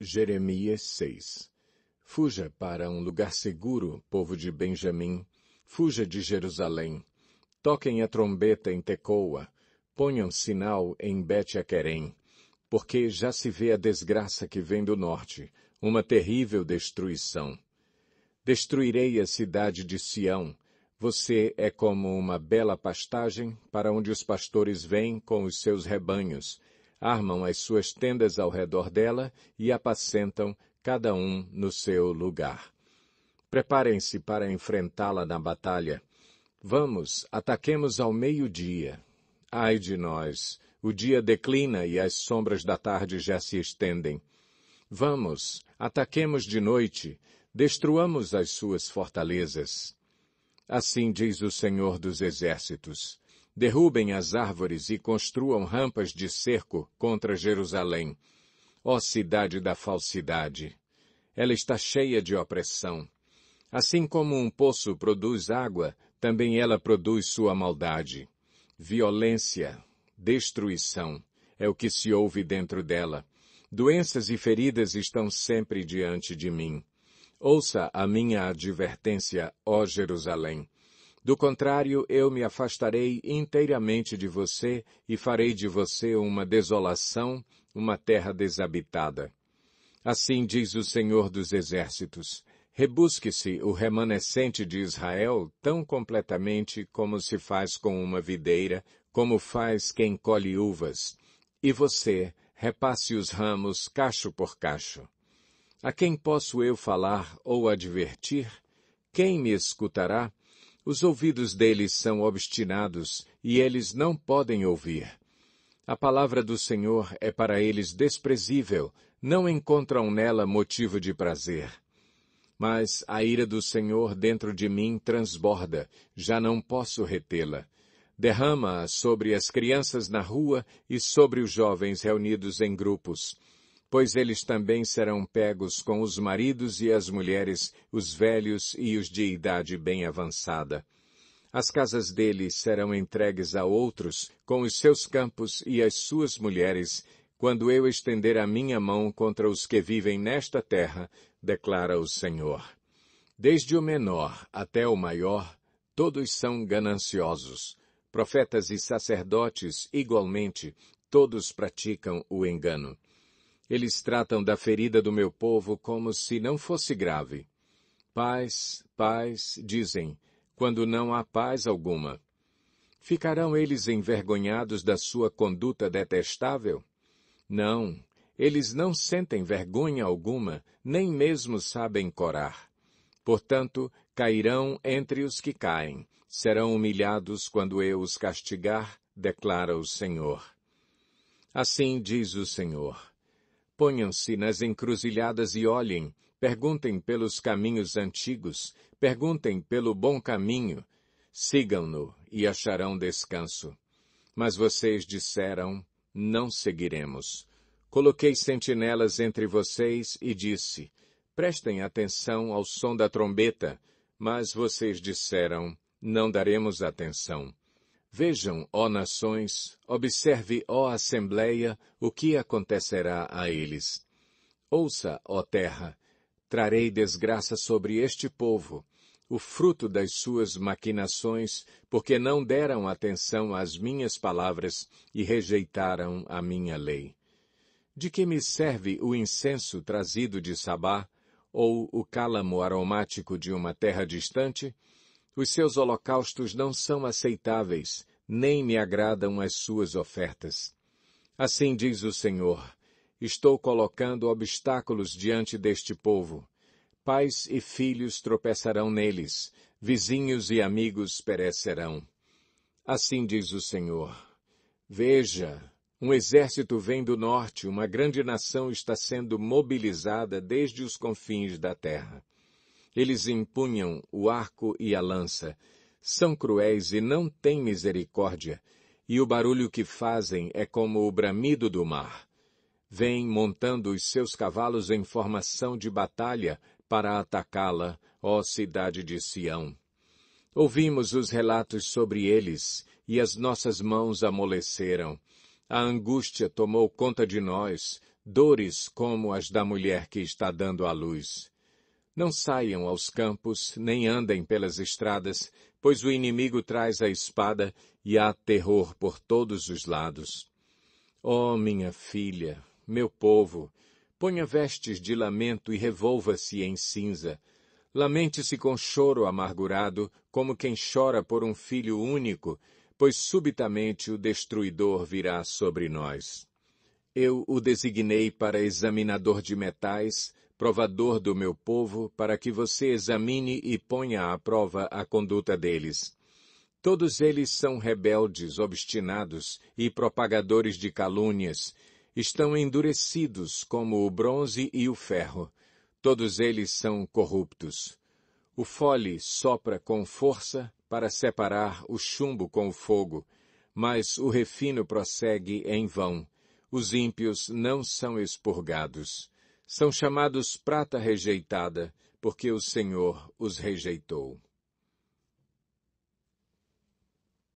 Jeremias 6 Fuja para um lugar seguro, povo de Benjamim. Fuja de Jerusalém. Toquem a trombeta em Tecoa. Ponham sinal em Bet-Aquerem. Porque já se vê a desgraça que vem do norte, uma terrível destruição. Destruirei a cidade de Sião. Você é como uma bela pastagem para onde os pastores vêm com os seus rebanhos armam as suas tendas ao redor dela e apacentam cada um no seu lugar. Preparem-se para enfrentá-la na batalha. Vamos, ataquemos ao meio-dia. Ai de nós! O dia declina e as sombras da tarde já se estendem. Vamos, ataquemos de noite, destruamos as suas fortalezas. Assim diz o Senhor dos Exércitos. Derrubem as árvores e construam rampas de cerco contra Jerusalém. Ó cidade da falsidade! Ela está cheia de opressão. Assim como um poço produz água, também ela produz sua maldade. Violência, destruição, é o que se ouve dentro dela. Doenças e feridas estão sempre diante de mim. Ouça a minha advertência, ó Jerusalém. Do contrário, eu me afastarei inteiramente de você e farei de você uma desolação, uma terra desabitada. Assim diz o Senhor dos Exércitos. Rebusque-se o remanescente de Israel tão completamente como se faz com uma videira, como faz quem colhe uvas. E você, repasse os ramos cacho por cacho. A quem posso eu falar ou advertir? Quem me escutará? Os ouvidos deles são obstinados e eles não podem ouvir. A palavra do Senhor é para eles desprezível, não encontram nela motivo de prazer. Mas a ira do Senhor dentro de mim transborda, já não posso retê-la. Derrama-a sobre as crianças na rua e sobre os jovens reunidos em grupos pois eles também serão pegos com os maridos e as mulheres, os velhos e os de idade bem avançada. As casas deles serão entregues a outros, com os seus campos e as suas mulheres, quando eu estender a minha mão contra os que vivem nesta terra, declara o Senhor. Desde o menor até o maior, todos são gananciosos. Profetas e sacerdotes, igualmente, todos praticam o engano. Eles tratam da ferida do meu povo como se não fosse grave. Paz, paz, dizem, quando não há paz alguma. Ficarão eles envergonhados da sua conduta detestável? Não, eles não sentem vergonha alguma, nem mesmo sabem corar. Portanto, cairão entre os que caem, serão humilhados quando eu os castigar, declara o Senhor. Assim diz o Senhor. Ponham-se nas encruzilhadas e olhem, perguntem pelos caminhos antigos, perguntem pelo bom caminho, sigam-no e acharão descanso. Mas vocês disseram, não seguiremos. Coloquei sentinelas entre vocês e disse, prestem atenção ao som da trombeta, mas vocês disseram, não daremos atenção. Vejam, ó nações, observe, ó Assembleia, o que acontecerá a eles. Ouça, ó terra, trarei desgraça sobre este povo, o fruto das suas maquinações, porque não deram atenção às minhas palavras e rejeitaram a minha lei. De que me serve o incenso trazido de Sabá, ou o cálamo aromático de uma terra distante? Os seus holocaustos não são aceitáveis, nem me agradam as suas ofertas. Assim diz o Senhor, estou colocando obstáculos diante deste povo. Pais e filhos tropeçarão neles, vizinhos e amigos perecerão. Assim diz o Senhor. Veja, um exército vem do norte, uma grande nação está sendo mobilizada desde os confins da terra. Eles empunham o arco e a lança. São cruéis e não têm misericórdia, e o barulho que fazem é como o bramido do mar. Vêm montando os seus cavalos em formação de batalha para atacá-la, ó cidade de Sião. Ouvimos os relatos sobre eles, e as nossas mãos amoleceram. A angústia tomou conta de nós, dores como as da mulher que está dando à luz. Não saiam aos campos, nem andem pelas estradas, pois o inimigo traz a espada e há terror por todos os lados. Ó oh, minha filha, meu povo, ponha vestes de lamento e revolva-se em cinza. Lamente-se com choro amargurado, como quem chora por um filho único, pois subitamente o destruidor virá sobre nós. Eu o designei para examinador de metais, provador do meu povo, para que você examine e ponha à prova a conduta deles. Todos eles são rebeldes, obstinados e propagadores de calúnias. Estão endurecidos como o bronze e o ferro. Todos eles são corruptos. O fole sopra com força para separar o chumbo com o fogo, mas o refino prossegue em vão. Os ímpios não são expurgados são chamados prata rejeitada, porque o Senhor os rejeitou.